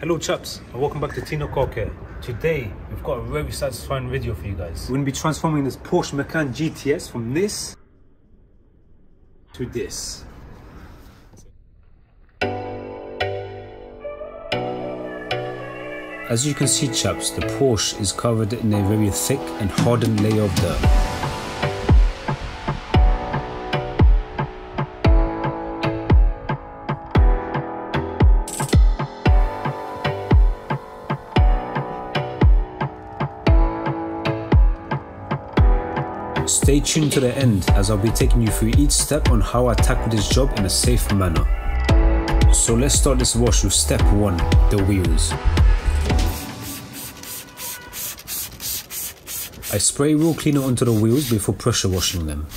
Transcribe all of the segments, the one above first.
Hello chaps and welcome back to Tino Car Today we've got a very satisfying video for you guys. We're going to be transforming this Porsche Macan GTS from this to this. As you can see chaps, the Porsche is covered in a very thick and hardened layer of dirt. Stay tuned to the end as I'll be taking you through each step on how I tackle this job in a safe manner. So let's start this wash with step 1, the wheels. I spray wheel cleaner onto the wheels before pressure washing them.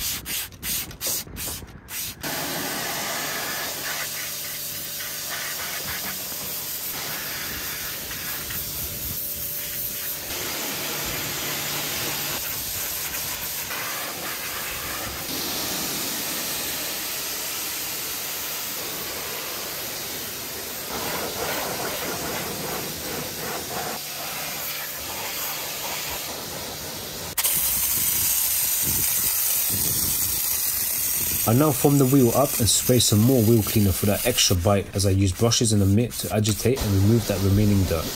I now foam the wheel up and spray some more wheel cleaner for that extra bite as I use brushes and a mitt to agitate and remove that remaining dirt.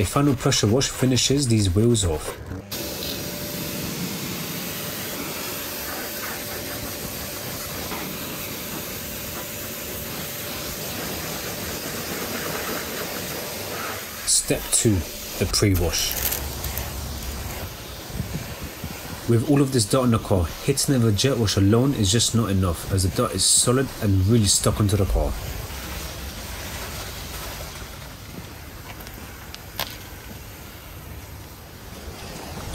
A final pressure wash finishes these wheels off. Step 2. The pre-wash. With all of this dirt on the car, hitting it with a jet wash alone is just not enough as the dirt is solid and really stuck onto the car.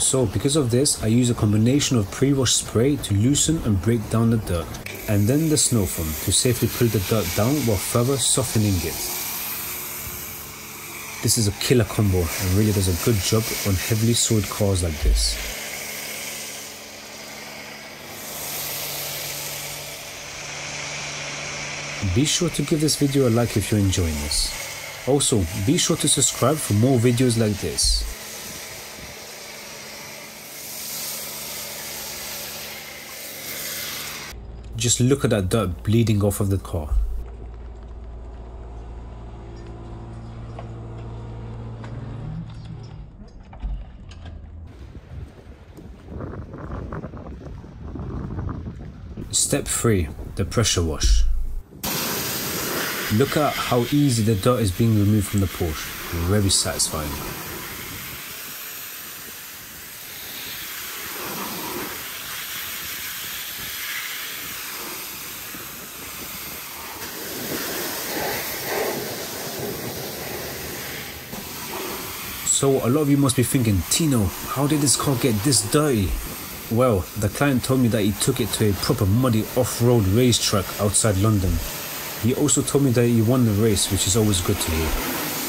So because of this, I use a combination of pre-wash spray to loosen and break down the dirt, and then the snow foam to safely pull the dirt down while further softening it. This is a killer combo and really does a good job on heavily soiled cars like this. Be sure to give this video a like if you're enjoying this. Also, be sure to subscribe for more videos like this. Just look at that dirt bleeding off of the car. Step 3. The pressure wash. Look at how easy the dirt is being removed from the Porsche. Very satisfying. So a lot of you must be thinking, Tino, how did this car get this dirty? Well, the client told me that he took it to a proper muddy off-road racetrack outside London. He also told me that he won the race, which is always good to hear.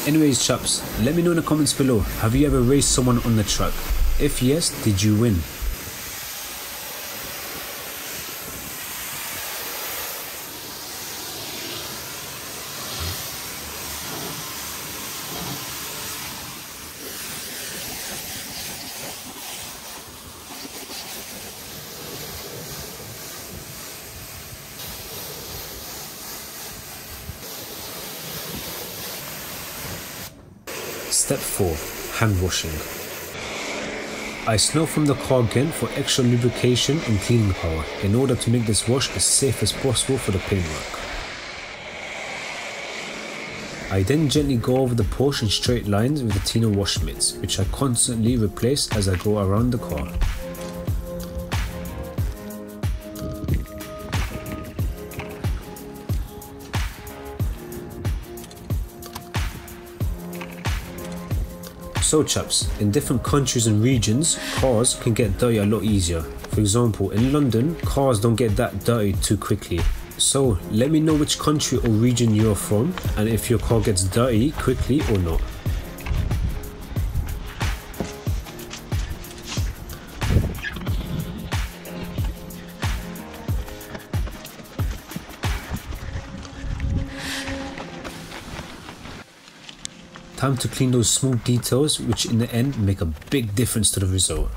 Anyways chaps, let me know in the comments below, have you ever raced someone on the track? If yes, did you win? Step 4. Hand washing. I snow foam the car again for extra lubrication and cleaning power in order to make this wash as safe as possible for the paintwork. I then gently go over the Porsche in straight lines with the Tino wash mitts, which I constantly replace as I go around the car. So chaps, in different countries and regions, cars can get dirty a lot easier. For example, in London, cars don't get that dirty too quickly. So let me know which country or region you're from and if your car gets dirty quickly or not. Time to clean those small details which in the end make a big difference to the result.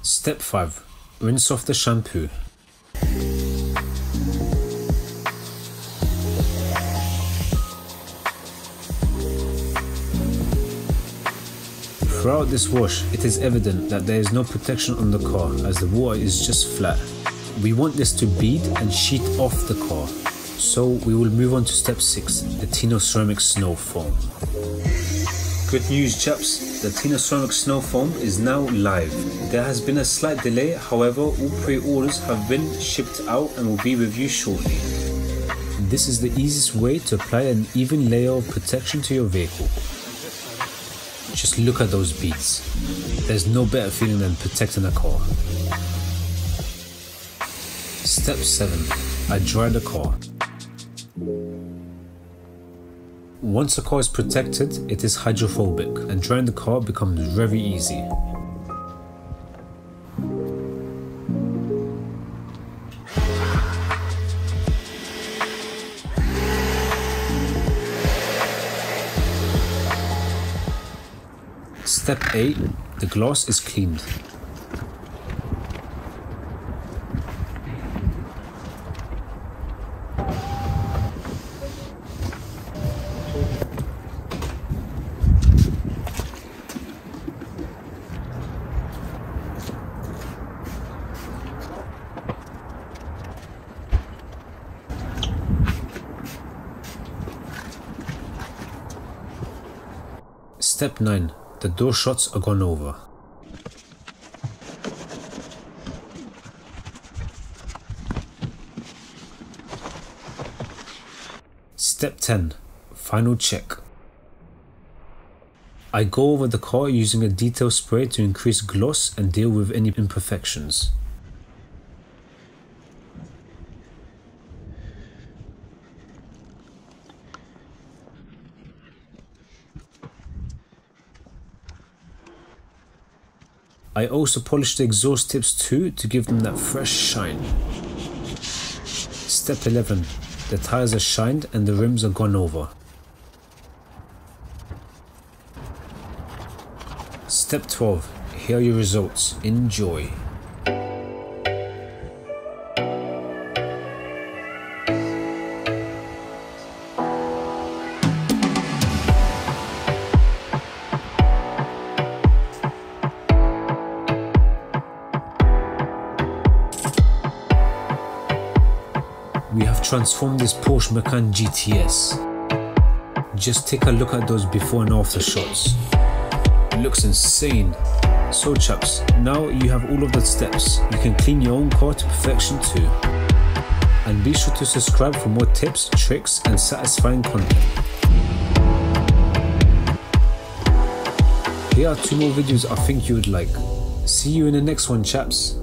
Step 5. Rinse off the shampoo. Throughout this wash, it is evident that there is no protection on the car as the water is just flat. We want this to bead and sheet off the car. So we will move on to step 6, the Tino Ceramic Snow Foam. Good news chaps, the Tino Ceramic Snow Foam is now live. There has been a slight delay, however all pre-orders have been shipped out and will be with you shortly. This is the easiest way to apply an even layer of protection to your vehicle. Just look at those beads. There's no better feeling than protecting a car. Step 7. I dry the car. Once a car is protected, it is hydrophobic and drying the car becomes very easy. Step 8. The glass is cleaned. Step 9. The door shots are gone over. Step 10. Final check. I go over the car using a detail spray to increase gloss and deal with any imperfections. I also polished the exhaust tips too to give them that fresh shine. Step 11. The tires are shined and the rims are gone over. Step 12. Here are your results. Enjoy. Transformed this Porsche Macan GTS. Just take a look at those before and after shots. It looks insane. So chaps, now you have all of the steps. You can clean your own car to perfection too. And be sure to subscribe for more tips, tricks and satisfying content. Here are two more videos I think you would like. See you in the next one chaps.